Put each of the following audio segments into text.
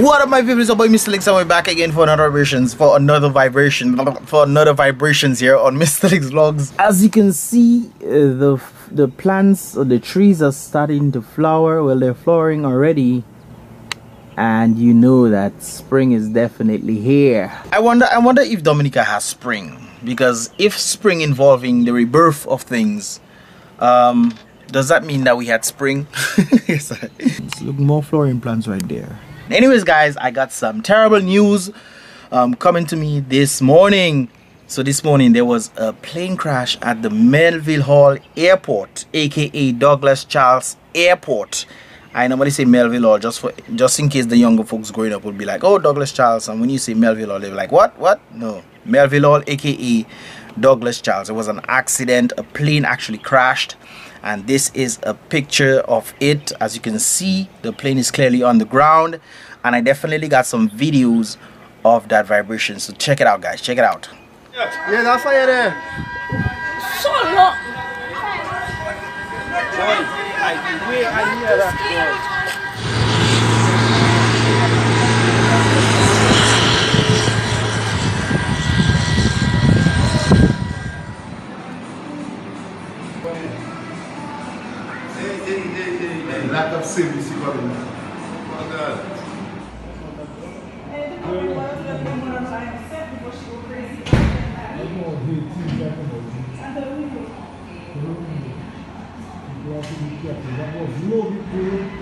What up my people, it's your boy Mystelics and we're back again for another vibrations, for another vibration, for another vibrations here on Mystelics Vlogs. As you can see, uh, the the plants or the trees are starting to flower, well they're flowering already and you know that spring is definitely here. I wonder I wonder if Dominica has spring because if spring involving the rebirth of things um, does that mean that we had spring? Yes. Look more flowering plants right there anyways guys i got some terrible news um, coming to me this morning. So this morning there was a plane crash at the melville hall airport aka douglas charles airport. I normally say melville hall just for just in case the younger folks growing up would be like oh douglas charles. And when you say melville hall they're like what? What? No. Melville hall aka douglas charles. It was an accident. A plane actually crashed and this is a picture of it. As you can see the plane is clearly on the ground. And I definitely got some videos of that vibration. So check it out guys. Check it out. Yeah that's fire there. So long. I, I hear that That was loaded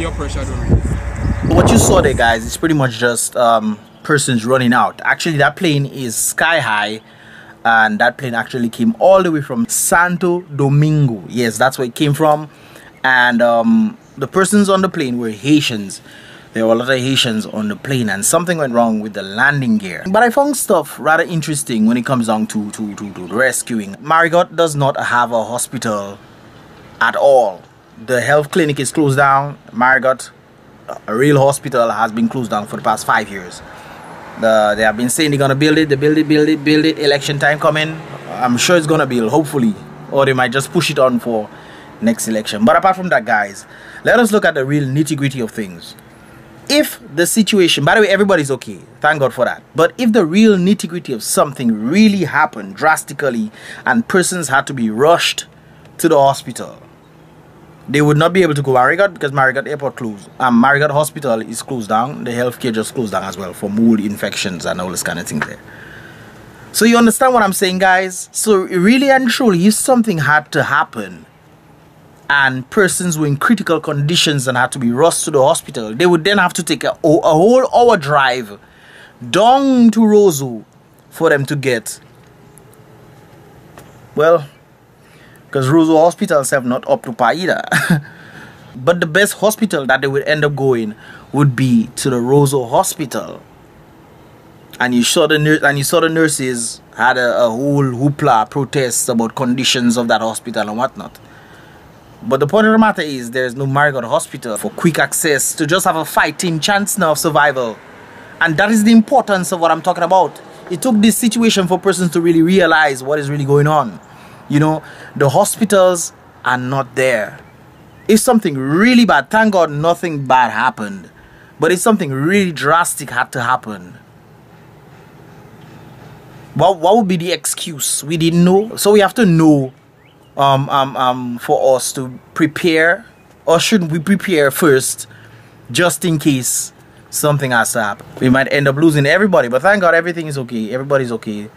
your pressure What you saw there, guys, is pretty much just um, persons running out. Actually, that plane is sky high, and that plane actually came all the way from Santo Domingo. Yes, that's where it came from. And um, the persons on the plane were Haitians. There were a lot of Haitians on the plane, and something went wrong with the landing gear. But I found stuff rather interesting when it comes down to, to, to, to rescuing. Marigot does not have a hospital at all the health clinic is closed down. Marigot, a real hospital, has been closed down for the past five years. The, they have been saying they're gonna build it, they build it, build it, build it. Election time coming, I'm sure it's gonna build, hopefully, or they might just push it on for next election. But apart from that, guys, let us look at the real nitty gritty of things. If the situation, by the way, everybody's okay, thank God for that. But if the real nitty gritty of something really happened drastically and persons had to be rushed to the hospital, they would not be able to go Marigot because Marigot Airport closed. Um, Marigot Hospital is closed down. The healthcare just closed down as well for mold infections and all this kind of thing there. So you understand what I'm saying, guys? So really and truly, if something had to happen and persons were in critical conditions and had to be rushed to the hospital, they would then have to take a, a whole hour drive down to Roseau for them to get, well, because Roseau hospitals have not up to par either. but the best hospital that they would end up going would be to the Roseau hospital. And you saw the nurse, and you saw the nurses had a, a whole hoopla protests about conditions of that hospital and whatnot. But the point of the matter is there's no Marigot hospital for quick access to just have a fighting chance now of survival. And that is the importance of what I'm talking about. It took this situation for persons to really realize what is really going on. You know, the hospitals are not there. If something really bad, thank God nothing bad happened, but if something really drastic had to happen, what, what would be the excuse? We didn't know. So we have to know um, um, um, for us to prepare, or shouldn't we prepare first just in case something has to happen? We might end up losing everybody, but thank God everything is okay. Everybody's okay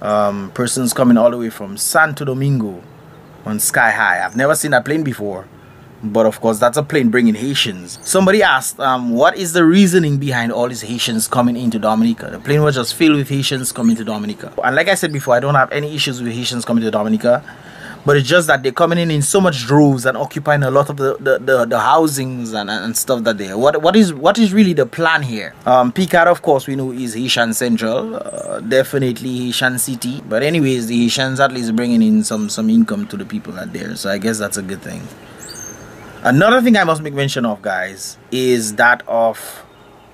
um, persons coming all the way from Santo Domingo on Sky High. I've never seen that plane before. But of course, that's a plane bringing Haitians. Somebody asked, um, what is the reasoning behind all these Haitians coming into Dominica? The plane was just filled with Haitians coming to Dominica. And like I said before, I don't have any issues with Haitians coming to Dominica. But it's just that they're coming in in so much droves and occupying a lot of the the, the, the housings and, and stuff that they what what is what is really the plan here? Um picard of course we know is haitian central uh, definitely haitian city. But anyways the haitians at least bringing in some some income to the people out there. So i guess that's a good thing. Another thing i must make mention of guys is that of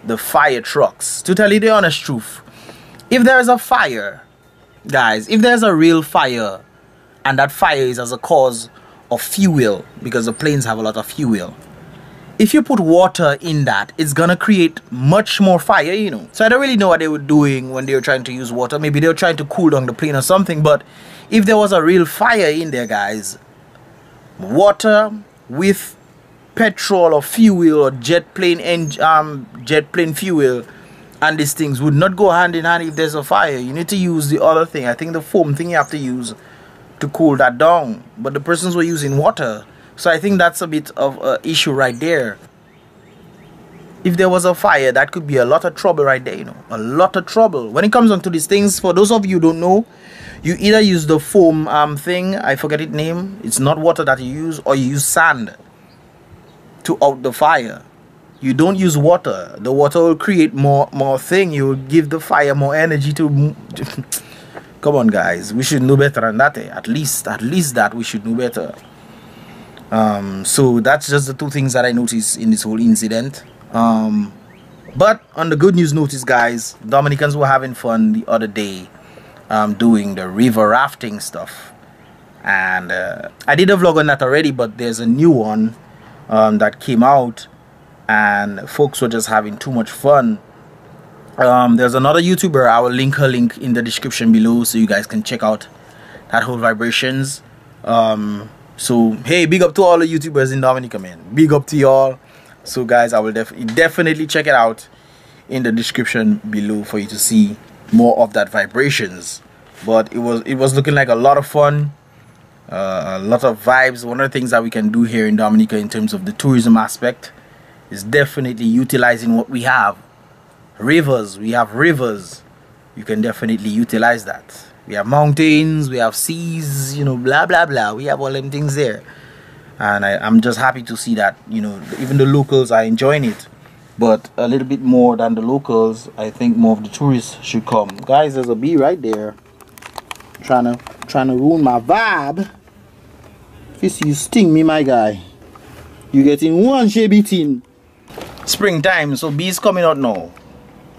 the fire trucks. To tell you the honest truth if there is a fire guys if there's a real fire and that fire is as a cause of fuel because the planes have a lot of fuel. If you put water in that it's gonna create much more fire you know. So i don't really know what they were doing when they were trying to use water. Maybe they were trying to cool down the plane or something but if there was a real fire in there guys water with petrol or fuel or jet plane and um jet plane fuel and these things would not go hand in hand if there's a fire. You need to use the other thing. I think the foam thing you have to use to cool that down. But the persons were using water. So i think that's a bit of an issue right there. If there was a fire that could be a lot of trouble right there you know. A lot of trouble. When it comes on to these things for those of you don't know you either use the foam um thing i forget its name. It's not water that you use or you use sand to out the fire. You don't use water. The water will create more more thing. You will give the fire more energy to come on guys. We should know better than that eh? at least at least that we should know better. Um, so that's just the two things that i noticed in this whole incident. Um, but on the good news notice guys dominicans were having fun the other day um, doing the river rafting stuff. And uh, i did a vlog on that already but there's a new one um, that came out and folks were just having too much fun um, there's another youtuber. I will link her link in the description below so you guys can check out that whole vibrations. Um, so hey big up to all the youtubers in dominica man. Big up to y'all. So guys i will def definitely check it out in the description below for you to see more of that vibrations. But it was it was looking like a lot of fun uh, a lot of vibes. One of the things that we can do here in dominica in terms of the tourism aspect is definitely utilizing what we have rivers we have rivers. You can definitely utilize that. We have mountains we have seas you know blah blah blah. We have all them things there. And I, i'm just happy to see that you know even the locals are enjoying it. But a little bit more than the locals i think more of the tourists should come. Guys there's a bee right there. Trying to trying to ruin my vibe. If you sting me my guy. You getting one JB tin. Springtime so bees coming out now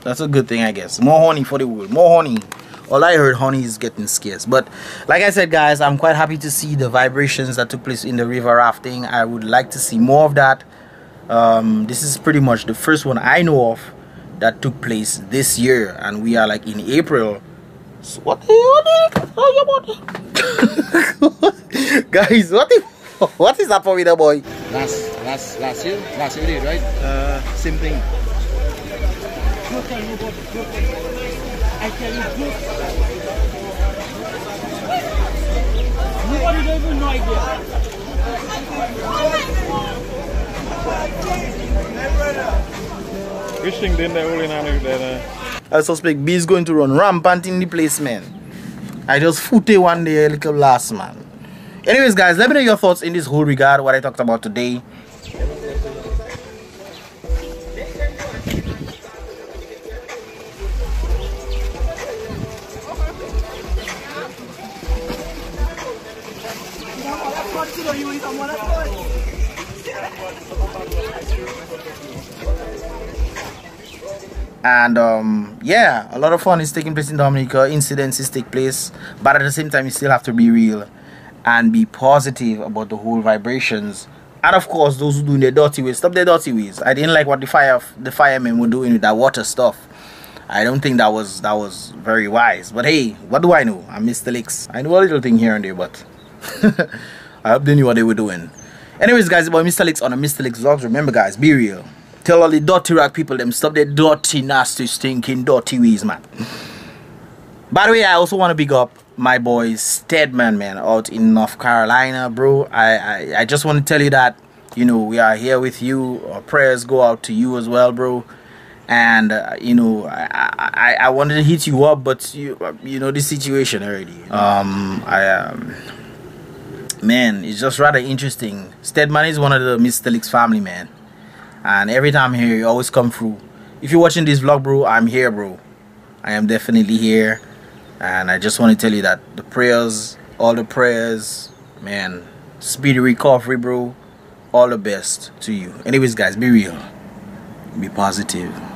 that's a good thing i guess. More honey for the world. More honey. All i heard honey is getting scarce. But like i said guys i'm quite happy to see the vibrations that took place in the river rafting. I would like to see more of that. Um, this is pretty much the first one i know of that took place this year. And we are like in april. So what the the guys what the what is up with the boy? Last, last, last year, last year, right? uh same thing I tell you this. Nobody don't even know idea. Which thing didn't they all in on there? I suspect B is going to run rampant in the place, man. I just footed one day, little last man. Anyways, guys, let me know your thoughts in this whole regard, what I talked about today. And um, yeah a lot of fun is taking place in dominica. Incidences take place but at the same time you still have to be real and be positive about the whole vibrations. And of course those who doing their dirty ways stop their dirty ways. I didn't like what the fire the firemen were doing with that water stuff. I don't think that was that was very wise. But hey what do i know? I'm Mystelics i know a little thing here and there but i hope they knew what they were doing anyways guys about Mystelics on a Mystelics vlogs remember guys be real Tell all the dirty rock people them stop their dirty, nasty, stinking, dirty ways, man. By the way, I also want to big up my boy Steadman, man, out in North Carolina, bro. I, I, I just want to tell you that, you know, we are here with you. Our prayers go out to you as well, bro. And, uh, you know, I, I, I wanted to hit you up, but, you, you know, this situation already. Um, I, um, man, it's just rather interesting. Stedman is one of the Mystelics family, man. And every time I'm here, you always come through. If you're watching this vlog, bro, I'm here, bro. I am definitely here. And I just want to tell you that the prayers, all the prayers, man, speedy recovery, bro. All the best to you. Anyways, guys, be real. Be positive.